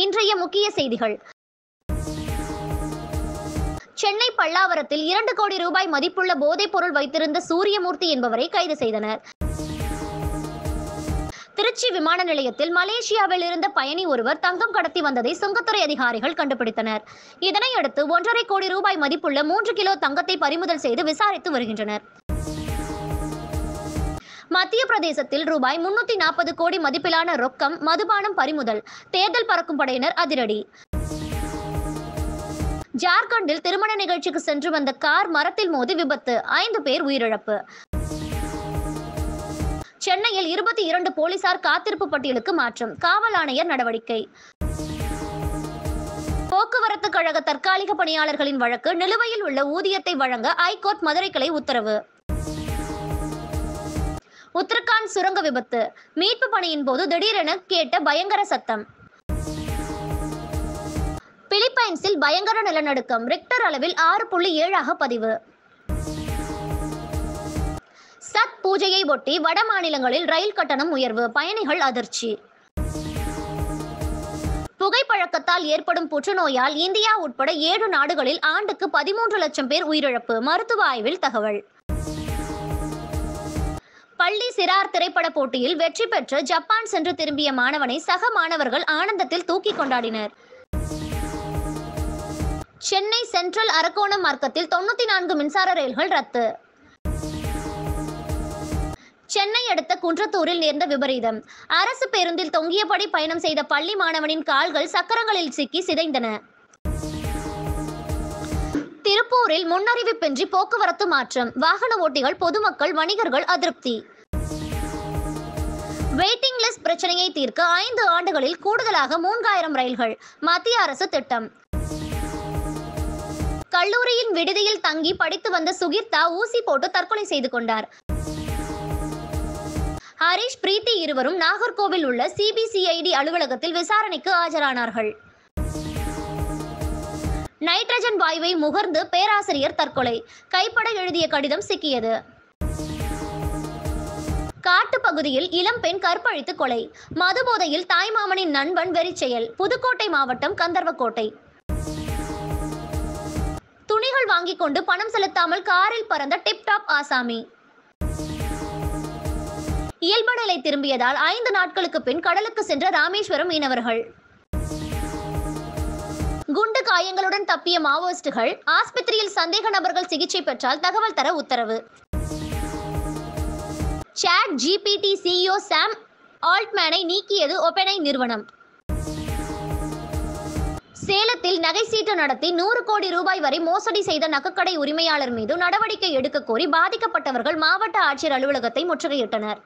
இன்றைய முக்கிய செய்திகள். சென்னை பல்லாவரத்தில் இரண்டு கோடி ரூபாய் மதிப்புள்ள போதைப் பொருள் வைத்திருந்த சூரியமூர்த்தி என்பவரை கைது செய்தனர். திருச்சி விமான நிலையத்தில் மலேசியாவில் இருந்த பயணி ஒருவர் தங்கம் கடத்தி வந்ததை சுங்கத்துறை அதிகாரிகள் கண்டுபிடித்தனர். இதனையடுத்து ஒன்றரை கோடி ரூபாய் மதிப்புள்ள மூன்று கிலோ தங்கத்தை பறிமுதல் செய்து விசாரித்து வருகின்றனர். மத்திய பிரதேசத்தில் ரூபாய் முன்னூத்தி நாற்பது கோடி மதிப்பிலான ரொக்கம் மதுபானம் பறிமுதல் தேர்தல் பறக்கும் படையினர் அதிரடி. ஜார்க்கண்டில் திருமண நிகழ்ச்சிக்கு சென்று வந்த கார் மரத்தில் மோதி விபத்து ஐந்து பேர் உயிரிழப்பு. சென்னையில் இருபத்தி இரண்டு போலீசார் காத்திருப்பு பட்டியலுக்கு மாற்றம் காவல் ஆணையர் நடவடிக்கை. போக்குவரத்து கழக தற்காலிக பணியாளர்களின் வழக்கு நிலுவையில் உள்ள ஊதியத்தை வழங்க ஐகோர்ட் மதுரை கிளை உத்தரவு. ஜப்பான் சுரங்க விபத்து. மீட்பு பணியின் போது திடீரென கேட்ட பயங்கர சத்தம். பிலிப்பைன்ஸில் பயங்கர நிலநடுக்கம். ரிக்டர் அளவில் ஆறு புள்ளி ஏழாக பதிவு. சத் பூஜையை ஒட்டி வட மாநிலங்களில் ரயில் கட்டணம் உயர்வு. பயணிகள் அதிர்ச்சி. புகைப்பழக்கத்தால் ஏற்படும் புற்றுநோயால் இந்தியா உட்பட ஏழு நாடுகளில் ஆண்டுக்கு பதிமூன்று லட்சம் பேர் உயிரிழப்பு. மருத்துவ ஆய்வில் தகவல். பள்ளி சிறார் திரைப்பட போட்டியில் வெற்றி பெற்று ஜப்பான் சென்று திரும்பிய மாணவனை சக மாணவர்கள் ஆனந்தத்தில் தூக்கி கொண்டாடினர். சென்னை சென்ட்ரல் அரக்கோணம் மார்க்கத்தில் தொண்ணூத்தி நான்கு மின்சார ரயில்கள் ரத்து. சென்னை அடுத்த குன்றத்தூரில் நேர்ந்த விபரீதம். அரசு பேருந்தில் தொங்கியபடி பயணம் செய்த பள்ளி மாணவனின் கால்கள் சக்கரங்களில் சிக்கி சிதைந்தன. திருப்பூரில் முன்னறிவிப்பின்றி போக்குவரத்து மாற்றம் வாகன ஓட்டிகள் பொதுமக்கள் வணிகர்கள் அதிருப்தி. வெயிட்டிங் லிஸ்ட் பிரச்சனையை தீர்க்க ஐந்து ஆண்டுகளில் கூடுதலாக மூன்றாயிரம் ரயில்கள் மத்திய அரசு திட்டம். கல்லூரியின் விடுதியில் தங்கி படித்து வந்த சுகீர்த்தா ஊசி போட்டு தற்கொலை செய்து கொண்டார். ஹரிஷ் பிரீத்தி இருவரும் நாகர்கோவில் உள்ள சிபிசிஐடி அலுவலகத்தில் விசாரணைக்கு ஆஜரானார்கள். நைட்ரஜன் வாயுவை முகர்ந்து பேராசிரியர் தற்கொலை. கைப்பட எழுதிய கடிதம் சிக்கியது. காட்டுப்பகுதியில் இளம்பெண் கற்பழித்து கொலை. மதுபோதையில் தாய்மாமனின் நண்பன் வெறிச்செயல். புதுக்கோட்டை மாவட்டம் கந்தர்வக்கோட்டை. துணிகள் வாங்கிக் கொண்டு பணம் செலுத்தாமல் காரில் பறந்த டிப்டாப் ஆசாமி. இயல்பு நிலை திரும்பியதால் ஐந்து நாட்களுக்கு பின் கடலுக்கு சென்ற ராமேஸ்வரம் மீனவர்கள். குண்டு காயங்களுடன் தப்பிய மாவோயிஸ்டுகள் ஆஸ்பத்திரியில் சந்தேக நபர்கள் சிகிச்சை பெற்றால் தகவல் தர உத்தரவு. சாட் ஜிபிடி சிஇஓ சாம் ஆல்ட்மேனை நீக்கியது ஒபெனை நிறுவனம். சேலத்தில் நகை சீட்டு நடத்தி நூறு கோடி ரூபாய் வரை மோசடி செய்த நகைக்கடை உரிமையாளர் மீது நடவடிக்கை எடுக்க கோரி பாதிக்கப்பட்டவர்கள் மாவட்ட ஆட்சியர் அலுவலகத்தை முற்றுகையிட்டனர்.